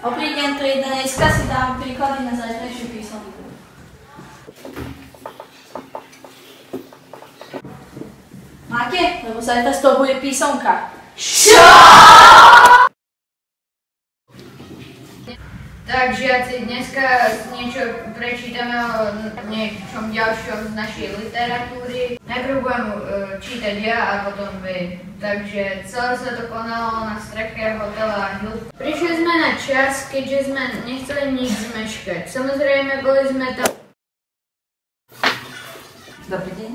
Deň, trieda. Dneska si dám príklady na zajtrajšiu písomku. Máte? Lebo zajtra z toho bude písomka. Tak žiaci, dneska niečo prečítame o niečom ďalšom z našej literatúry. Najprv budem uh, čítať ja a potom vy. Takže celé sa to konalo na streche hotela Hill. Prišli sme na čas, keďže sme nechceli nič zmeškať. Samozrejme, boli sme tam... Dobrý deň.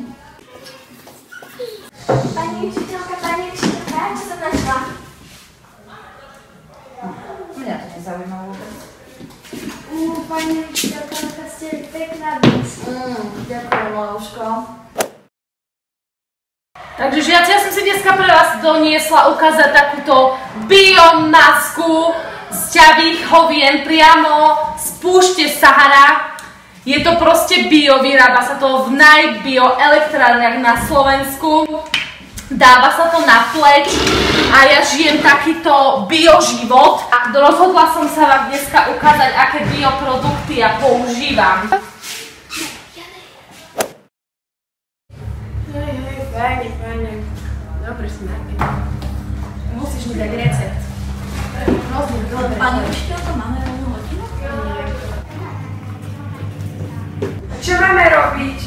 Pani učiteľka, pani učiteľka, ako sa našla? Mňa to nezaujíma pani učiteľka, ste pekná dnes. Mm, ďakujem, Lauško. Takže žiaci, ja som si dneska pre vás doniesla ukázať takúto biomasku z ťavých hovien priamo z púšte Sahara. Je to proste bio, vyrába sa to v najbio elektrárniach na Slovensku. Dáva sa to na pleť a ja žijem takýto bioživot. A rozhodla som sa vám dneska ukázať, aké bioprodukty ja používam. Hej, hej, fajne, fajne. Dobre, smerke. Musíš mi dať recept. Hrozne dobre. Pani učiteľka, máme rovnú hodinu? Čo máme robiť?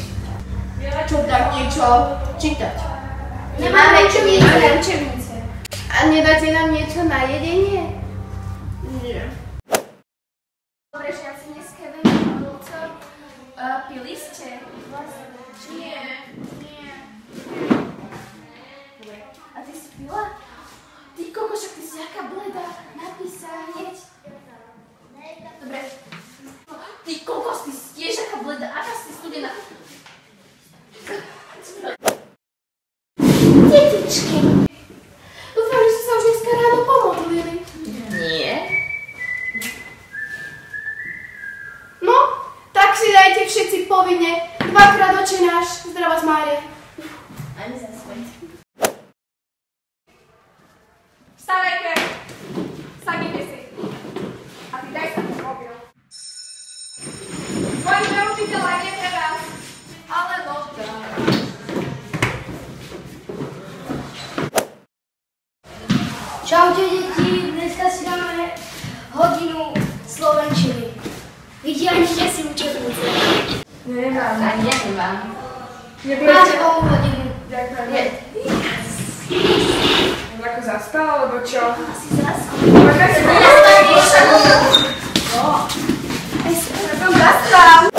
Čo tak niečo čítať? Nemáme učebnice. A nedáte nám niečo na jedenie? Nie. Dobre, že ja si dneska veľmi ľúco. Pili ste? Nie. Nie. A ty si pila? Ty koko, však ty si jaká bleda. Napíš sa hneď. Dobre. Ty kokos, ty si tiež aká bleda. Aká si studená. Detičky. Dúfam, že ste sa už dneska ráno pomodlili. Nie. No, tak si dajte všetci povinne. Dvakrát oče náš. Zdravá z Mária. Ani za svoj. Vstávajte. Sadnite si. A ty daj sa ten mobil. Zvoníme učiteľa, nie teraz. Ale no tak. Čaute deti, dneska si dáme hodinu slovenčiny. Vytiahnite si učebnice. Nemám. Ani ja nemám. Máte ovú hodinu. Ďakujem. Ako zaspal, alebo čo? Asi zas. Taká si Aj si Ja som zaspal.